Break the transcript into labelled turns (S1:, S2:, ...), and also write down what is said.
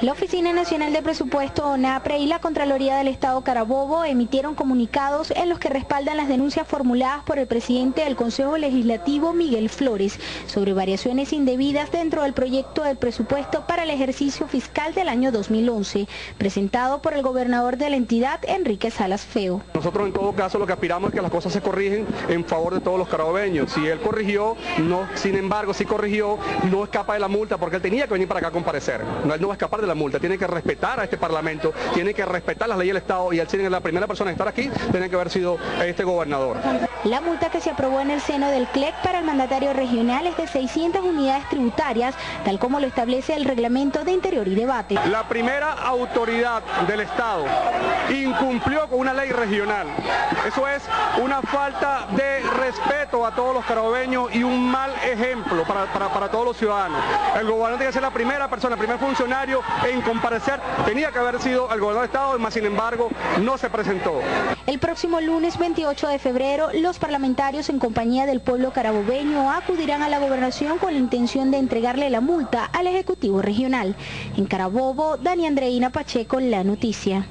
S1: La Oficina Nacional de Presupuesto ONAPRE y la Contraloría del Estado Carabobo emitieron comunicados en los que respaldan las denuncias formuladas por el presidente del Consejo Legislativo, Miguel Flores, sobre variaciones indebidas dentro del proyecto del presupuesto para el ejercicio fiscal del año 2011, presentado por el gobernador de la entidad, Enrique Salas Feo.
S2: Nosotros en todo caso lo que aspiramos es que las cosas se corrigen en favor de todos los carabobeños. Si él corrigió, no, sin embargo, si corrigió, no escapa de la multa porque él tenía que venir para acá a comparecer. No, él no va a escapar de la multa, tiene que respetar a este Parlamento, tiene que respetar las leyes del Estado y al ser la primera persona en estar aquí, tiene que haber sido este gobernador.
S1: La multa que se aprobó en el seno del CLEC para el mandatario regional es de 600 unidades tributarias, tal como lo establece el reglamento de Interior y Debate.
S2: La primera autoridad del Estado incumplió con una ley regional. Eso es una falta de respeto a todos los carabobeños y un mal ejemplo para, para todos los ciudadanos. El gobernador tiene que ser la primera persona, el primer funcionario en comparecer tenía que haber sido el gobernador de Estado, más sin embargo no se presentó.
S1: El próximo lunes 28 de febrero, los parlamentarios en compañía del pueblo carabobeño acudirán a la gobernación con la intención de entregarle la multa al Ejecutivo Regional. En Carabobo, Dani Andreina Pacheco, La Noticia.